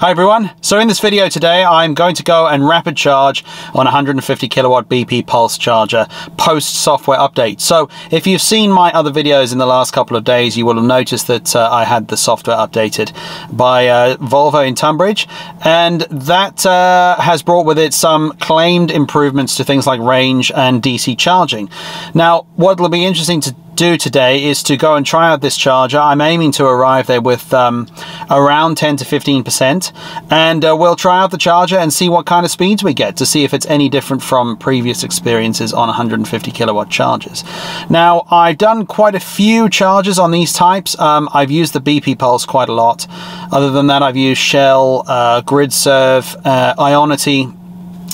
Hi everyone. So in this video today, I'm going to go and rapid charge on 150 kilowatt BP Pulse charger post software update. So if you've seen my other videos in the last couple of days, you will have noticed that uh, I had the software updated by uh, Volvo in Tunbridge, and that uh, has brought with it some claimed improvements to things like range and DC charging. Now, what will be interesting to do today is to go and try out this charger. I'm aiming to arrive there with um, around 10 to 15% and uh, we'll try out the charger and see what kind of speeds we get to see if it's any different from previous experiences on 150 kilowatt chargers. Now I've done quite a few charges on these types. Um, I've used the BP Pulse quite a lot. Other than that I've used Shell, uh, GridServe, uh, Ionity,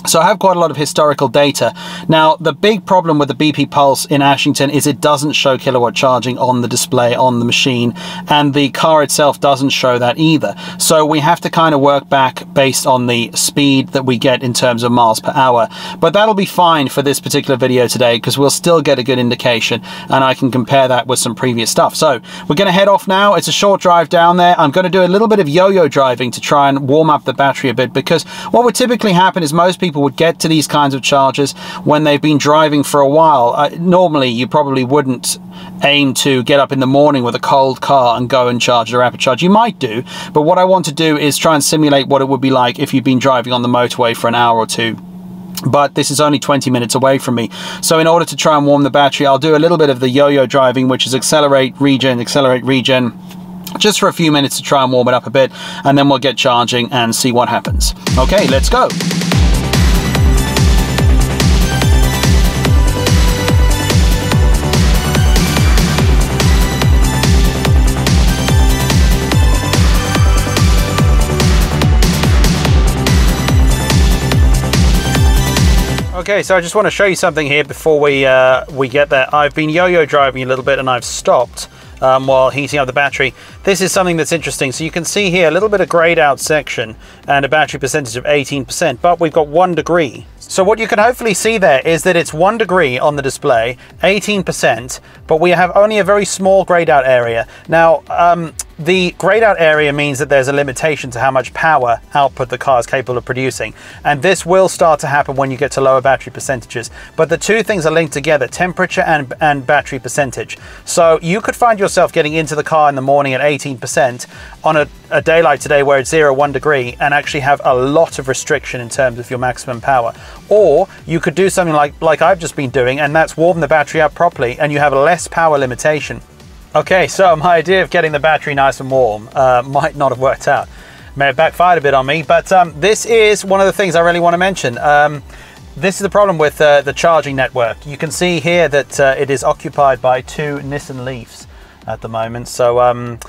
so I have quite a lot of historical data. Now, the big problem with the BP Pulse in Ashington is it doesn't show kilowatt charging on the display on the machine, and the car itself doesn't show that either. So we have to kind of work back based on the speed that we get in terms of miles per hour. But that'll be fine for this particular video today because we'll still get a good indication and I can compare that with some previous stuff. So we're going to head off now. It's a short drive down there. I'm going to do a little bit of yo-yo driving to try and warm up the battery a bit because what would typically happen is most people people would get to these kinds of chargers when they've been driving for a while. Uh, normally, you probably wouldn't aim to get up in the morning with a cold car and go and charge a rapid charge. You might do, but what I want to do is try and simulate what it would be like if you've been driving on the motorway for an hour or two but this is only 20 minutes away from me. So in order to try and warm the battery, I'll do a little bit of the yo-yo driving, which is accelerate, regen, accelerate, regen, just for a few minutes to try and warm it up a bit, and then we'll get charging and see what happens. Okay, let's go. Okay, so I just want to show you something here before we uh, we get there. I've been yo-yo driving a little bit and I've stopped um, while heating up the battery. This is something that's interesting. So you can see here a little bit of grayed out section and a battery percentage of 18%, but we've got one degree. So what you can hopefully see there is that it's one degree on the display, 18%, but we have only a very small grayed out area. Now, um, the grayed out area means that there's a limitation to how much power output the car is capable of producing. And this will start to happen when you get to lower battery percentages. But the two things are linked together, temperature and, and battery percentage. So you could find yourself getting into the car in the morning at 18% on a, a day like today where it's zero, one degree and actually have a lot of restriction in terms of your maximum power. Or you could do something like, like I've just been doing and that's warm the battery up properly and you have a less power limitation. Okay, so my idea of getting the battery nice and warm uh, might not have worked out. May have backfired a bit on me, but um, this is one of the things I really want to mention. Um, this is the problem with uh, the charging network. You can see here that uh, it is occupied by two Nissan Leafs at the moment. So um,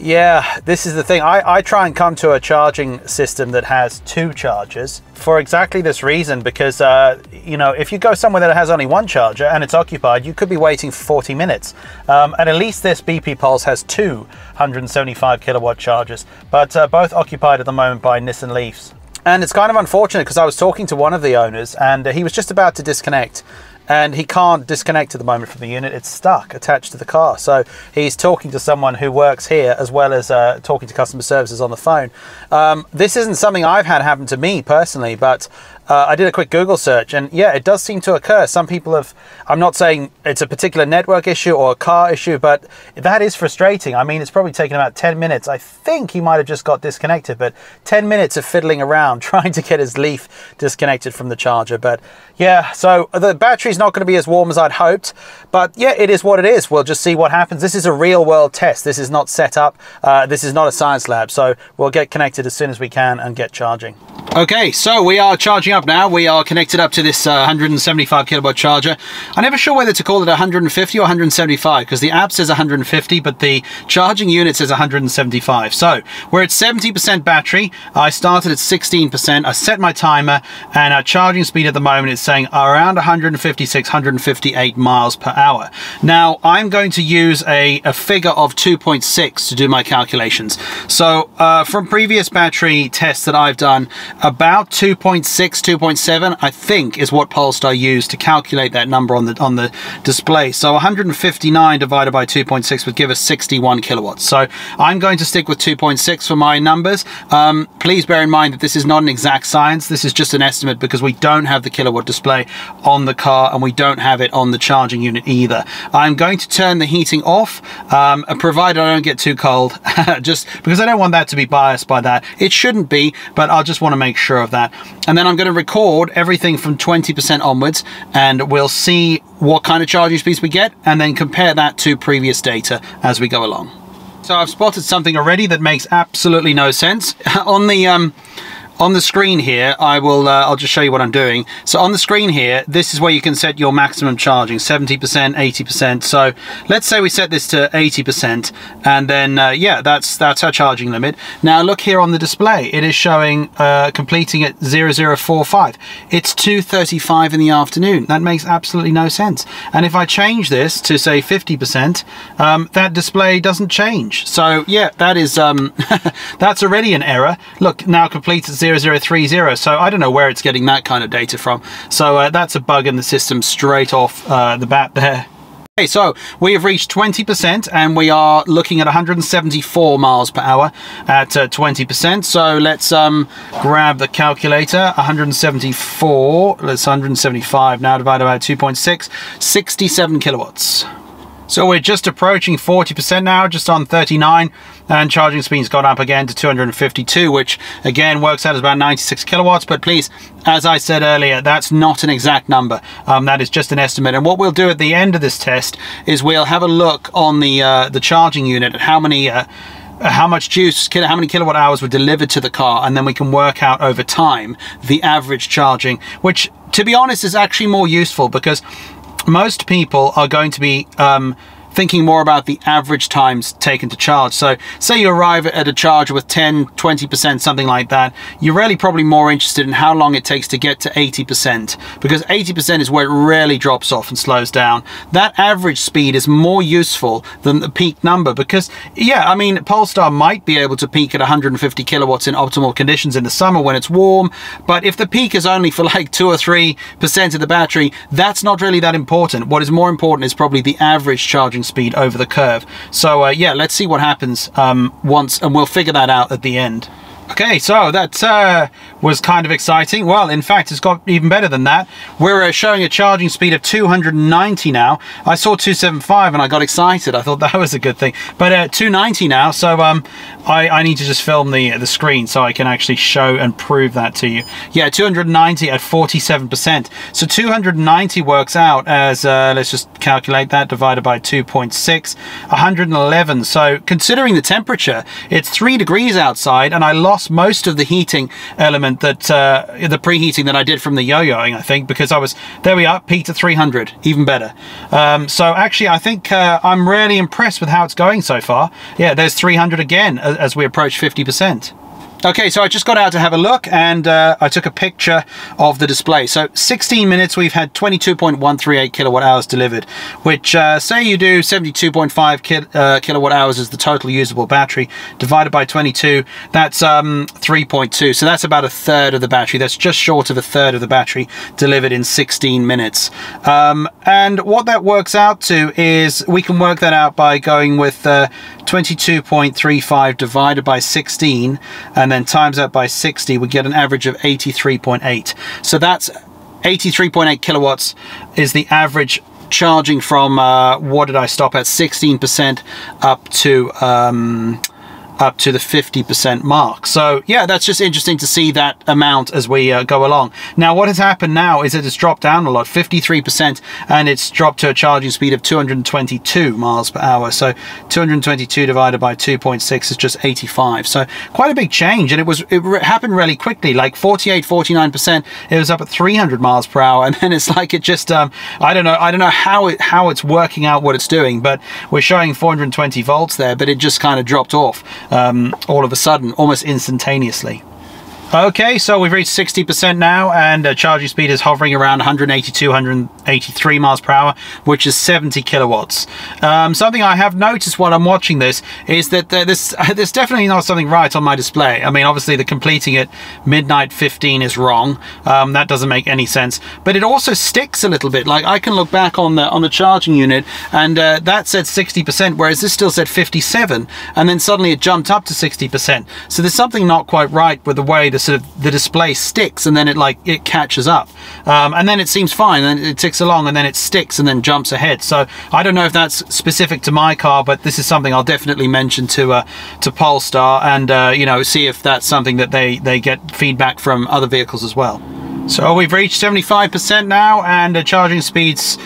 yeah, this is the thing. I, I try and come to a charging system that has two chargers for exactly this reason because, uh, you know, if you go somewhere that has only one charger and it's occupied, you could be waiting for 40 minutes. Um, and at least this BP Pulse has two 175 kilowatt chargers, but uh, both occupied at the moment by Nissan Leafs. And it's kind of unfortunate because I was talking to one of the owners and he was just about to disconnect and he can't disconnect at the moment from the unit. It's stuck attached to the car. So he's talking to someone who works here as well as uh, talking to customer services on the phone. Um, this isn't something I've had happen to me personally, but uh, I did a quick Google search and yeah, it does seem to occur. Some people have, I'm not saying it's a particular network issue or a car issue, but that is frustrating. I mean, it's probably taken about 10 minutes. I think he might have just got disconnected, but 10 minutes of fiddling around trying to get his Leaf disconnected from the charger. But yeah, so the battery's not going to be as warm as I'd hoped, but yeah, it is what it is. We'll just see what happens. This is a real world test. This is not set up. Uh, this is not a science lab. So we'll get connected as soon as we can and get charging. Okay, so we are charging up now. We are connected up to this uh, 175 kilowatt charger. I'm never sure whether to call it 150 or 175 because the app says 150, but the charging unit says 175. So we're at 70% battery. I started at 16%. I set my timer and our charging speed at the moment is saying around 156, 158 miles per hour. Now I'm going to use a, a figure of 2.6 to do my calculations. So uh, from previous battery tests that I've done, about 2.6, 2.7, I think, is what Polestar used to calculate that number on the on the display. So 159 divided by 2.6 would give us 61 kilowatts. So I'm going to stick with 2.6 for my numbers. Um, please bear in mind that this is not an exact science. This is just an estimate because we don't have the kilowatt display on the car and we don't have it on the charging unit either. I'm going to turn the heating off, um, provided I don't get too cold, just because I don't want that to be biased by that. It shouldn't be, but I just want to make sure of that. And then I'm going to record everything from 20% onwards and we'll see what kind of charging speeds we get and then compare that to previous data as we go along. So I've spotted something already that makes absolutely no sense. on the um, on the screen here, I will, uh, I'll just show you what I'm doing. So on the screen here, this is where you can set your maximum charging, 70%, 80%. So let's say we set this to 80% and then, uh, yeah, that's that's our charging limit. Now look here on the display, it is showing uh, completing at 0045. It's 2.35 in the afternoon. That makes absolutely no sense. And if I change this to say 50%, um, that display doesn't change. So yeah, that is, um, that's already an error. Look, now complete at 0 0030. So I don't know where it's getting that kind of data from. So uh, that's a bug in the system straight off uh, the bat there. Okay, so we have reached 20% and we are looking at 174 miles per hour at 20%. Uh, so let's um, grab the calculator. 174, that's 175 now divided by 2.6, 67 kilowatts. So we're just approaching 40% now, just on 39, and charging speed's gone up again to 252, which again works out as about 96 kilowatts. But please, as I said earlier, that's not an exact number. Um, that is just an estimate. And what we'll do at the end of this test is we'll have a look on the uh, the charging unit at how many uh, how much juice, how many kilowatt hours were delivered to the car, and then we can work out over time the average charging, which to be honest is actually more useful because most people are going to be um, thinking more about the average times taken to charge. So say you arrive at a charge with 10, 20%, something like that, you're really probably more interested in how long it takes to get to 80% because 80% is where it really drops off and slows down. That average speed is more useful than the peak number because yeah, I mean, Polestar might be able to peak at 150 kilowatts in optimal conditions in the summer when it's warm, but if the peak is only for like two or 3% of the battery, that's not really that important. What is more important is probably the average charging speed over the curve. So uh, yeah, let's see what happens um, once, and we'll figure that out at the end. Okay, so that uh, was kind of exciting. Well, in fact, it's got even better than that. We're uh, showing a charging speed of 290 now. I saw 275 and I got excited. I thought that was a good thing. But uh, 290 now, so um, I, I need to just film the, the screen so I can actually show and prove that to you. Yeah, 290 at 47%. So 290 works out as, uh, let's just calculate that, divided by 2.6, 111. So considering the temperature, it's three degrees outside and I lost lost most of the heating element that uh, the preheating that I did from the yo-yoing, I think, because I was, there we are, peaked at 300, even better. Um, so actually, I think uh, I'm really impressed with how it's going so far. Yeah, there's 300 again as we approach 50%. Okay, so I just got out to have a look and uh, I took a picture of the display. So 16 minutes, we've had 22.138 kilowatt hours delivered, which uh, say you do 72.5 ki uh, kilowatt hours as the total usable battery, divided by 22, that's um, 3.2. So that's about a third of the battery. That's just short of a third of the battery delivered in 16 minutes. Um, and what that works out to is we can work that out by going with uh, 22.35 divided by 16 and then times that by 60 we get an average of 83.8 so that's 83.8 kilowatts is the average charging from uh, what did I stop at? 16% up to um, up to the 50% mark. So yeah, that's just interesting to see that amount as we uh, go along. Now what has happened now is it has dropped down a lot, 53%, and it's dropped to a charging speed of 222 miles per hour. So 222 divided by 2.6 is just 85. So quite a big change, and it was it happened really quickly, like 48, 49%. It was up at 300 miles per hour, and then it's like it just um, I don't know I don't know how it how it's working out what it's doing, but we're showing 420 volts there, but it just kind of dropped off um, all of a sudden, almost instantaneously. Okay, so we've reached 60% now and uh, charging speed is hovering around 182, 100, 83 miles per hour, which is 70 kilowatts. Um, something I have noticed while I'm watching this is that there's, there's definitely not something right on my display. I mean, obviously the completing at midnight 15 is wrong. Um, that doesn't make any sense. But it also sticks a little bit. Like I can look back on the on the charging unit and uh, that said 60%, whereas this still said 57, and then suddenly it jumped up to 60%. So there's something not quite right with the way the sort of the display sticks and then it like it catches up. Um, and then it seems fine and it ticks along and then it sticks and then jumps ahead. So I don't know if that's specific to my car, but this is something I'll definitely mention to uh, to Polestar and uh, you know see if that's something that they they get feedback from other vehicles as well. So we've reached 75% now and the charging speeds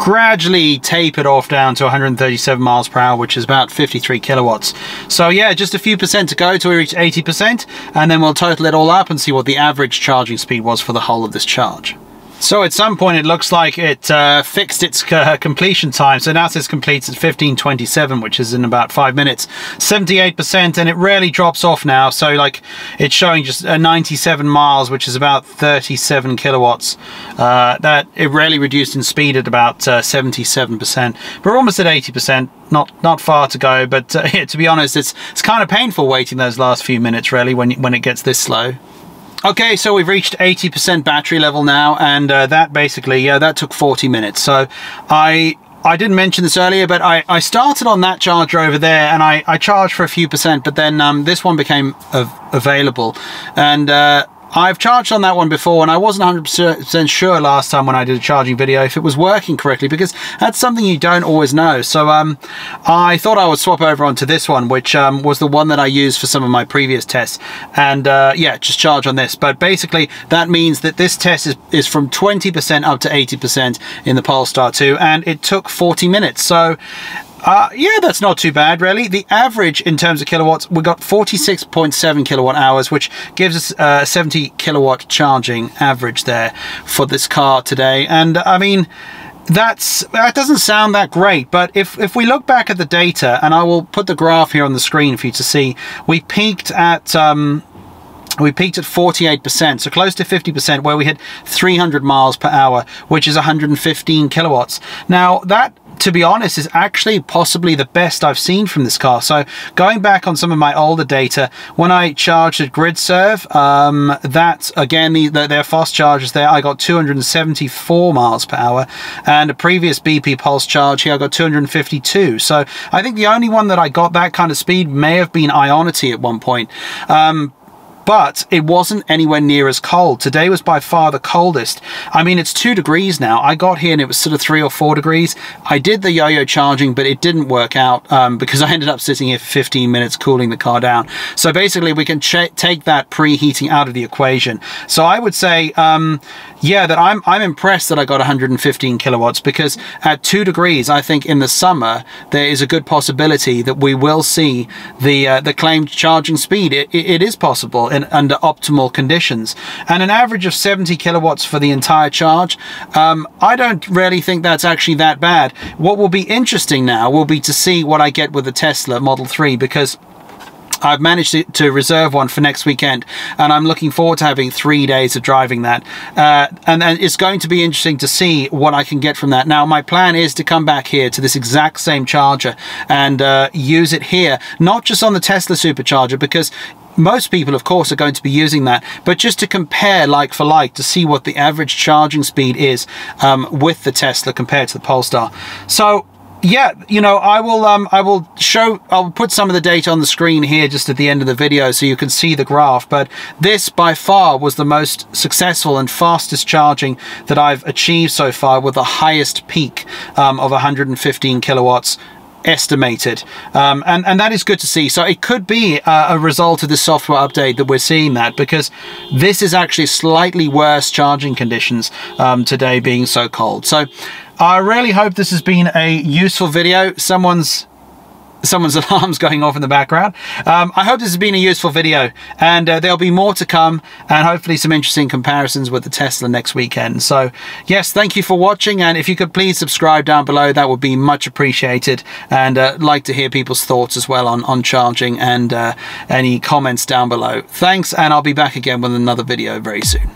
gradually tapered off down to 137 miles per hour, which is about 53 kilowatts. So yeah, just a few percent to go till we reach 80%, and then we'll total it all up and see what the average charging speed was for the whole of this charge. So at some point it looks like it uh, fixed its uh, completion time. So now it says completes at 1527, which is in about five minutes. 78% and it rarely drops off now. So like it's showing just uh, 97 miles, which is about 37 kilowatts. Uh, that it rarely reduced in speed at about 77%. Uh, We're almost at 80%. Not not far to go, but uh, yeah, to be honest, it's it's kind of painful waiting those last few minutes really when when it gets this slow. Okay, so we've reached 80% battery level now, and uh, that basically, yeah, that took 40 minutes. So I I didn't mention this earlier, but I, I started on that charger over there and I, I charged for a few percent, but then um, this one became av available. And uh, I've charged on that one before and I wasn't 100% sure last time when I did a charging video if it was working correctly because that's something you don't always know. So um, I thought I would swap over onto this one, which um, was the one that I used for some of my previous tests. And uh, yeah, just charge on this. But basically that means that this test is, is from 20% up to 80% in the Polestar 2 and it took 40 minutes. So uh, yeah, that's not too bad, really. The average in terms of kilowatts, we got 46.7 kilowatt hours, which gives us uh, 70 kilowatt charging average there for this car today. And I mean, that's that doesn't sound that great but if if we look back at the data and i will put the graph here on the screen for you to see we peaked at um we peaked at 48%, so close to 50%, where we hit 300 miles per hour, which is 115 kilowatts. Now, that to be honest, is actually possibly the best I've seen from this car. So going back on some of my older data, when I charged at GridServe, um, that again, the, the, their fast charges there, I got 274 miles per hour, and a previous BP Pulse charge here, I got 252. So I think the only one that I got that kind of speed may have been Ionity at one point. Um, but it wasn't anywhere near as cold. Today was by far the coldest. I mean, it's two degrees now. I got here and it was sort of three or four degrees. I did the yo-yo charging, but it didn't work out um, because I ended up sitting here for 15 minutes cooling the car down. So basically we can take that preheating out of the equation. So I would say, um, yeah, that I'm, I'm impressed that I got 115 kilowatts because at two degrees, I think in the summer, there is a good possibility that we will see the, uh, the claimed charging speed. it, it is possible under optimal conditions. And an average of 70 kilowatts for the entire charge, um, I don't really think that's actually that bad. What will be interesting now will be to see what I get with the Tesla Model 3 because I've managed to, to, reserve one for next weekend and I'm looking forward to having three days of driving that uh, and, and it's going to be interesting to see what I can get from that now my plan is to come back here to this exact same charger and uh, use it here not just on the Tesla supercharger because most people, of course, are going to be using that, but just to compare like for like to see what the average charging speed is um, with the Tesla compared to the Polestar. So yeah, you know, I will um, I will show, I'll put some of the data on the screen here just at the end of the video so you can see the graph, but this by far was the most successful and fastest charging that I've achieved so far with the highest peak um, of 115 kilowatts estimated. Um, and and that is good to see. So it could be a, a result of the software update that we're seeing that because this is actually slightly worse charging conditions um, today being so cold. So I really hope this has been a useful video. Someone's someone's alarms going off in the background. Um, I hope this has been a useful video and uh, there'll be more to come and hopefully some interesting comparisons with the Tesla next weekend. So yes, thank you for watching and if you could please subscribe down below, that would be much appreciated and uh, like to hear people's thoughts as well on, on charging and uh, any comments down below. Thanks and I'll be back again with another video very soon.